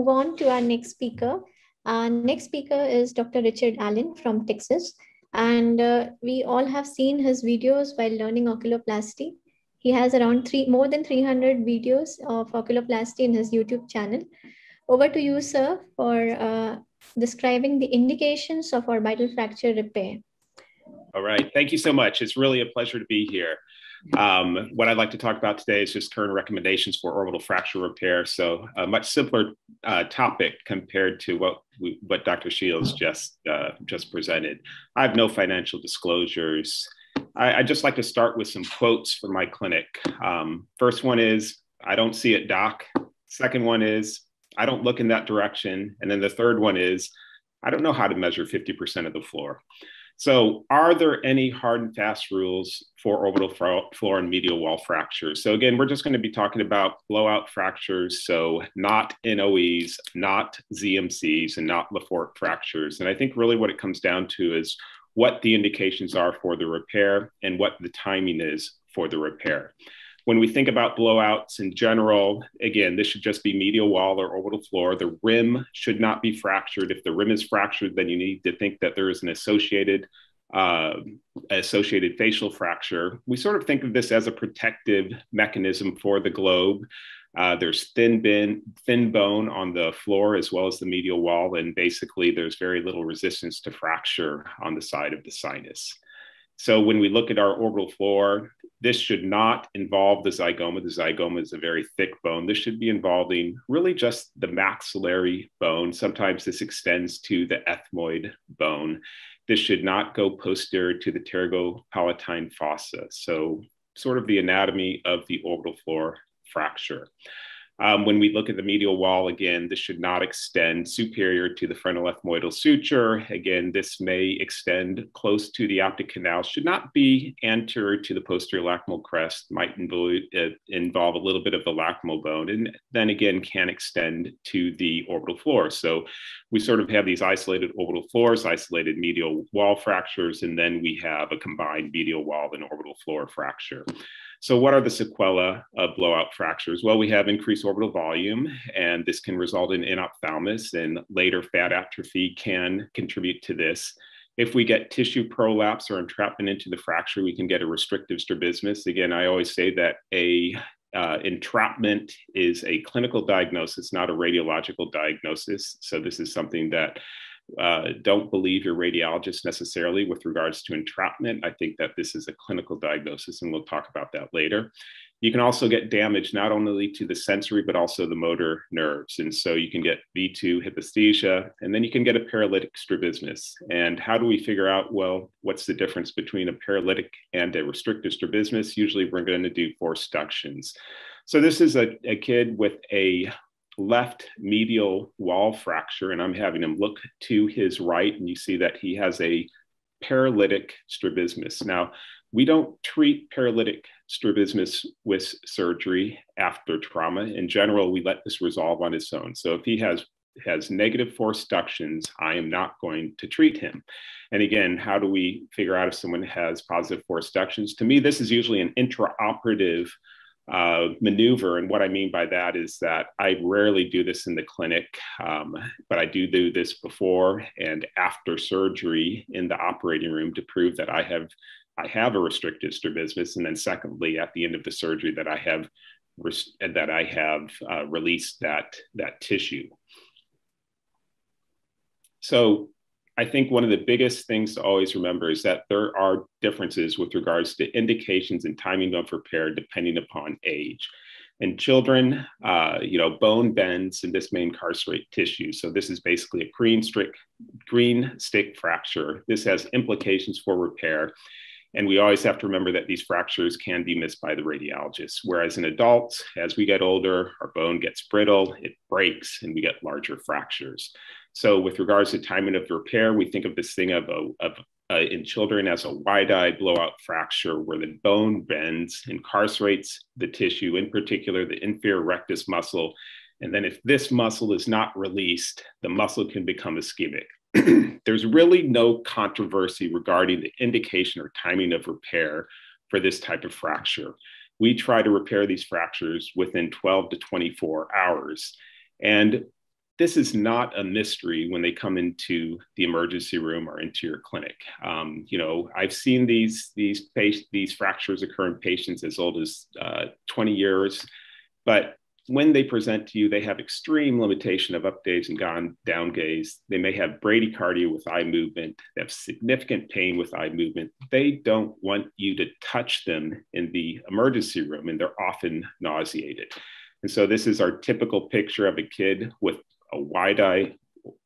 move on to our next speaker. Our next speaker is Dr. Richard Allen from Texas. And uh, we all have seen his videos while learning oculoplasty. He has around three, more than 300 videos of oculoplasty in his YouTube channel. Over to you, sir, for uh, describing the indications of orbital fracture repair. All right. Thank you so much. It's really a pleasure to be here. Um, what I'd like to talk about today is just current recommendations for orbital fracture repair. So a much simpler uh, topic compared to what we, what Dr. Shields just uh, just presented. I have no financial disclosures. I, I just like to start with some quotes from my clinic. Um, first one is, "I don't see it, doc." Second one is, "I don't look in that direction," and then the third one is, "I don't know how to measure 50% of the floor." So, are there any hard and fast rules for orbital floor and medial wall fractures? So, again, we're just going to be talking about blowout fractures. So, not NOEs, not ZMCs, and not Le Fort fractures. And I think really what it comes down to is what the indications are for the repair and what the timing is for the repair. When we think about blowouts in general, again, this should just be medial wall or orbital floor. The rim should not be fractured. If the rim is fractured, then you need to think that there is an associated uh, associated facial fracture. We sort of think of this as a protective mechanism for the globe. Uh, there's thin, bin, thin bone on the floor as well as the medial wall, and basically there's very little resistance to fracture on the side of the sinus. So when we look at our orbital floor, this should not involve the zygoma. The zygoma is a very thick bone. This should be involving really just the maxillary bone. Sometimes this extends to the ethmoid bone. This should not go posterior to the pterygopalatine fossa. So sort of the anatomy of the orbital floor fracture. Um, when we look at the medial wall, again, this should not extend superior to the frontal ethmoidal suture. Again, this may extend close to the optic canal, should not be anterior to the posterior lacrimal crest, might involve, uh, involve a little bit of the lacrimal bone, and then again can extend to the orbital floor. So we sort of have these isolated orbital floors, isolated medial wall fractures, and then we have a combined medial wall and orbital floor fracture. So, what are the sequelae of blowout fractures? Well, we have increased orbital volume, and this can result in enophthalmos, and later fat atrophy can contribute to this. If we get tissue prolapse or entrapment into the fracture, we can get a restrictive strabismus. Again, I always say that a uh, entrapment is a clinical diagnosis, not a radiological diagnosis. So, this is something that uh, don't believe your radiologist necessarily with regards to entrapment. I think that this is a clinical diagnosis, and we'll talk about that later. You can also get damage not only to the sensory, but also the motor nerves. And so you can get V2 hypoesthesia, and then you can get a paralytic strabismus. And how do we figure out, well, what's the difference between a paralytic and a restrictive strabismus? Usually we're going to do forced ductions. So this is a, a kid with a left medial wall fracture, and I'm having him look to his right, and you see that he has a paralytic strabismus. Now, we don't treat paralytic strabismus with surgery after trauma. In general, we let this resolve on its own. So if he has has negative force ductions, I am not going to treat him. And again, how do we figure out if someone has positive force ductions? To me, this is usually an intraoperative uh, maneuver. And what I mean by that is that I rarely do this in the clinic, um, but I do do this before and after surgery in the operating room to prove that I have I have a restricted strabismus, and then secondly, at the end of the surgery, that I have that I have uh, released that that tissue. So I think one of the biggest things to always remember is that there are differences with regards to indications and timing of repair depending upon age. In children, uh, you know, bone bends and this may incarcerate tissue. So this is basically a green green stick fracture. This has implications for repair. And we always have to remember that these fractures can be missed by the radiologist. Whereas in adults, as we get older, our bone gets brittle, it breaks, and we get larger fractures. So, with regards to timing of repair, we think of this thing of, a, of uh, in children as a white-eye blowout fracture where the bone bends, incarcerates the tissue, in particular the inferior rectus muscle. And then if this muscle is not released, the muscle can become ischemic. There's really no controversy regarding the indication or timing of repair for this type of fracture. We try to repair these fractures within 12 to 24 hours. And this is not a mystery when they come into the emergency room or into your clinic. Um, you know, I've seen these these these fractures occur in patients as old as uh, 20 years, but when they present to you, they have extreme limitation of up and down, down gaze. They may have bradycardia with eye movement. They have significant pain with eye movement. They don't want you to touch them in the emergency room, and they're often nauseated. And so this is our typical picture of a kid with a white eye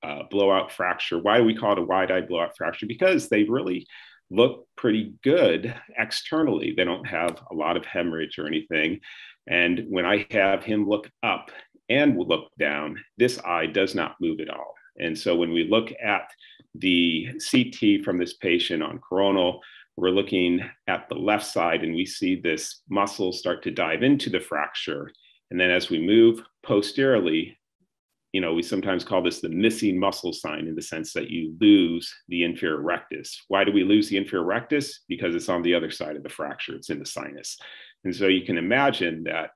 uh, blowout fracture. Why do we call it a white eye blowout fracture? Because they really look pretty good externally. They don't have a lot of hemorrhage or anything. And when I have him look up and look down, this eye does not move at all. And so when we look at the CT from this patient on coronal, we're looking at the left side and we see this muscle start to dive into the fracture. And then as we move posteriorly, you know, we sometimes call this the missing muscle sign in the sense that you lose the inferior rectus. Why do we lose the inferior rectus? Because it's on the other side of the fracture, it's in the sinus. And so you can imagine that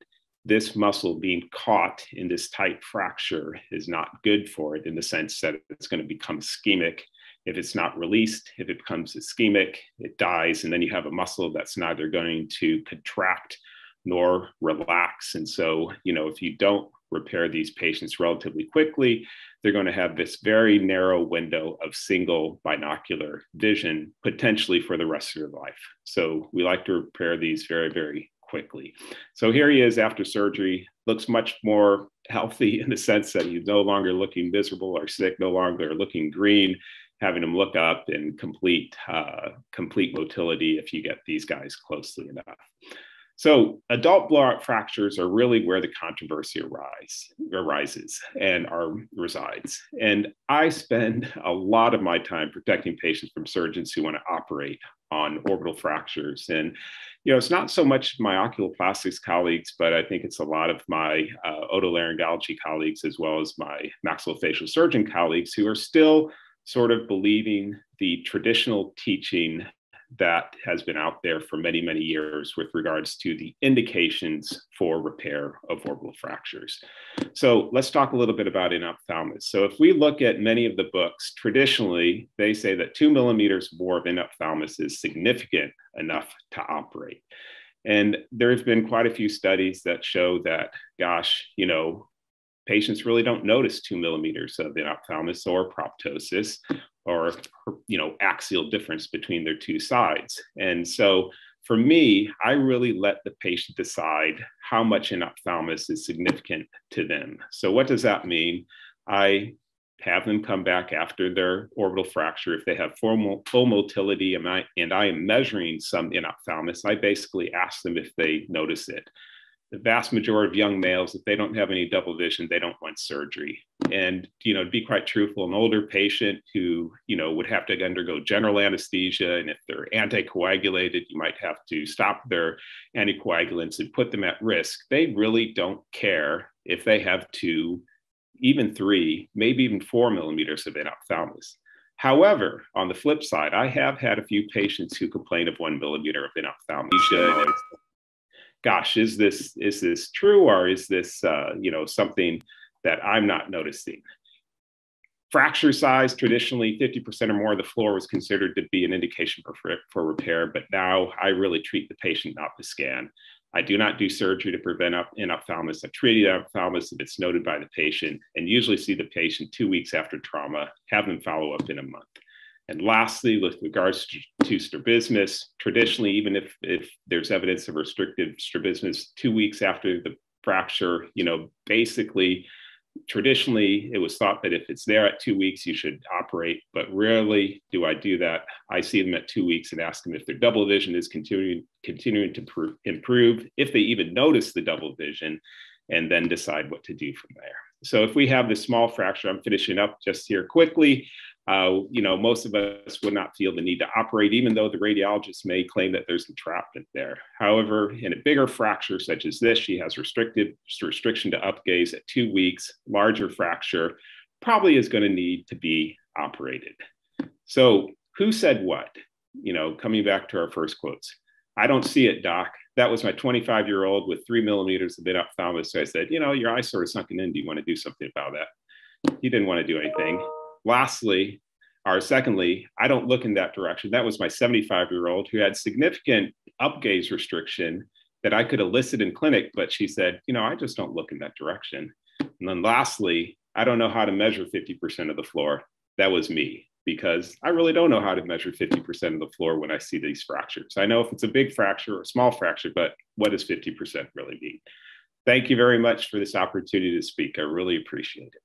this muscle being caught in this tight fracture is not good for it in the sense that it's going to become ischemic. If it's not released, if it becomes ischemic, it dies. And then you have a muscle that's neither going to contract nor relax. And so, you know, if you don't repair these patients relatively quickly, they're going to have this very narrow window of single binocular vision, potentially for the rest of their life. So we like to repair these very, very quickly. So here he is after surgery, looks much more healthy in the sense that he's no longer looking miserable or sick, no longer looking green, having him look up and complete, uh, complete motility if you get these guys closely enough. So adult blowout fractures are really where the controversy arise, arises and are resides. And I spend a lot of my time protecting patients from surgeons who want to operate on orbital fractures. And you know, it's not so much my oculoplastics colleagues, but I think it's a lot of my uh, otolaryngology colleagues as well as my maxillofacial surgeon colleagues who are still sort of believing the traditional teaching that has been out there for many, many years with regards to the indications for repair of orbital fractures. So let's talk a little bit about enophthalmos. So if we look at many of the books, traditionally, they say that two millimeters more of enophthalmos is significant enough to operate. And there have been quite a few studies that show that, gosh, you know, patients really don't notice two millimeters of enophthalmos or proptosis or you know axial difference between their two sides. And so for me i really let the patient decide how much an enophthalmos is significant to them. So what does that mean? I have them come back after their orbital fracture. If they have full, full motility and I, and I am measuring some in enophthalmos i basically ask them if they notice it the vast majority of young males, if they don't have any double vision, they don't want surgery. And, you know, to be quite truthful, an older patient who, you know, would have to undergo general anesthesia, and if they're anticoagulated, you might have to stop their anticoagulants and put them at risk. They really don't care if they have two, even three, maybe even four millimeters of enophthalmos. However, on the flip side, I have had a few patients who complain of one millimeter of enophthalmos gosh, is this is this true or is this uh, you know something that I'm not noticing? Fracture size, traditionally 50% or more of the floor was considered to be an indication for, for repair, but now I really treat the patient, not the scan. I do not do surgery to prevent up enophthalmos. I treat enophthalmos if it's noted by the patient and usually see the patient two weeks after trauma, have them follow up in a month. And lastly, with regards to, to strabismus, traditionally, even if, if there's evidence of restrictive strabismus two weeks after the fracture, you know, basically, traditionally, it was thought that if it's there at two weeks, you should operate. But rarely do I do that. I see them at two weeks and ask them if their double vision is continuing continuing to pr- improve, if they even notice the double vision, and then decide what to do from there. So if we have this small fracture, I'm finishing up just here quickly uh, you know, most of us would not feel the need to operate, even though the radiologist may claim that there's entrapment there. However, in a bigger fracture such as this, she has restricted restriction to up upgaze at two weeks, larger fracture, probably is going to need to be operated. So, who said what? You know, coming back to our first quotes. I don't see it, doc. That was my 25 year old with three millimeters of enophthalmos. So I said, you know, your eye sort of sunken in. Do you want to do something about that? He didn't want to do anything. Lastly, or secondly, I don't look in that direction. That was my 75 year old who had significant upgaze restriction that I could elicit in clinic, but she said, you know, I just don't look in that direction. And then lastly, I don't know how to measure 50% of the floor. That was me because I really don't know how to measure 50% of the floor when I see these fractures. I know if it's a big fracture or a small fracture, but what does 50% really mean? Thank you very much for this opportunity to speak. I really appreciate it.